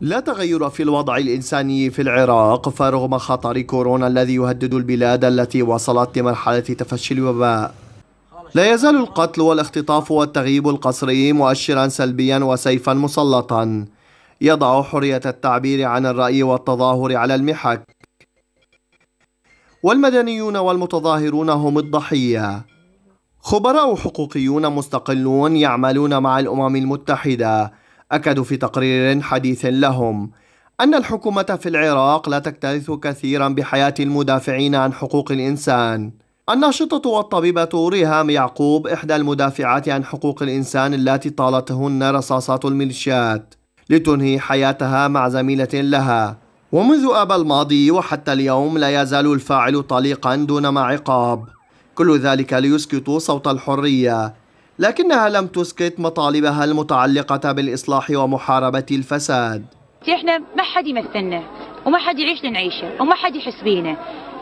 لا تغير في الوضع الإنساني في العراق. فرغم خطر كورونا الذي يهدد البلاد التي وصلت لمرحلة تفشي الوباء. لا يزال القتل والاختطاف والتغييب القسري مؤشرا سلبيا وسيفا مسلطا. يضع حرية التعبير عن الرأي والتظاهر على المحك. والمدنيون والمتظاهرون هم الضحية. خبراء حقوقيون مستقلون يعملون مع الأمم المتحدة. أكدوا في تقرير حديث لهم أن الحكومة في العراق لا تكترث كثيرا بحياة المدافعين عن حقوق الإنسان. الناشطة والطبيبة ريهام يعقوب إحدى المدافعات عن حقوق الإنسان التي طالتهن رصاصات الميليشيات لتنهي حياتها مع زميلة لها. ومنذ آب الماضي وحتى اليوم لا يزال الفاعل طليقا دون ما عقاب. كل ذلك ليسكتوا صوت الحرية. لكنها لم تسكت مطالبها المتعلقة بالإصلاح ومحاربة الفساد. إحنا ما حد يمثلنا وما حد يعيش لنعيشه وما حد يحس بينا.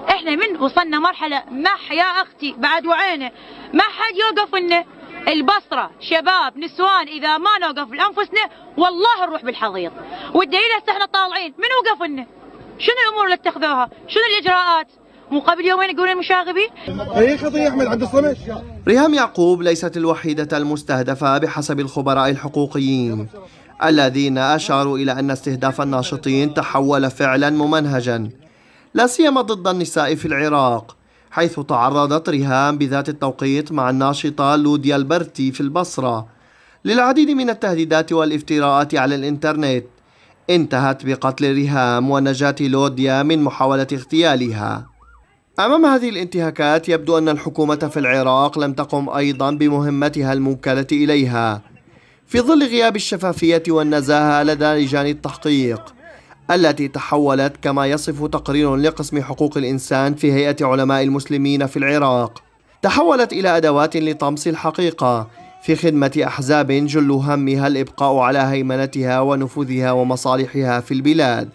إحنا من وصلنا مرحلة ما يا أختي بعد وعينا. ما حد يوقف لنا. البصرة شباب نسوان إذا ما نوقف لأنفسنا والله نروح بالحضيض. والدليل هسه إحنا طالعين من وقف لنا؟ شنو الأمور اللي اتخذوها؟ شنو الإجراءات؟ مو قبل يومين يقولون المشاغبين؟ أي قضية أحمد؟ عند الصمت ريهام يعقوب ليست الوحيدة المستهدفة بحسب الخبراء الحقوقيين الذين أشاروا إلى أن استهداف الناشطين تحول فعلا ممنهجا لا سيما ضد النساء في العراق حيث تعرضت ريهام بذات التوقيت مع الناشطة لوديا البرتي في البصرة. للعديد من التهديدات والافتراءات على الإنترنت انتهت بقتل ريهام ونجاة لوديا من محاولة اغتيالها. أمام هذه الانتهاكات يبدو أن الحكومة في العراق لم تقم أيضا بمهمتها الموكلة إليها. في ظل غياب الشفافية والنزاهة لدى لجان التحقيق التي تحولت كما يصف تقرير لقسم حقوق الإنسان في هيئة علماء المسلمين في العراق تحولت إلى أدوات لطمس الحقيقة في خدمة أحزاب جل همها الإبقاء على هيمنتها ونفوذها ومصالحها في البلاد.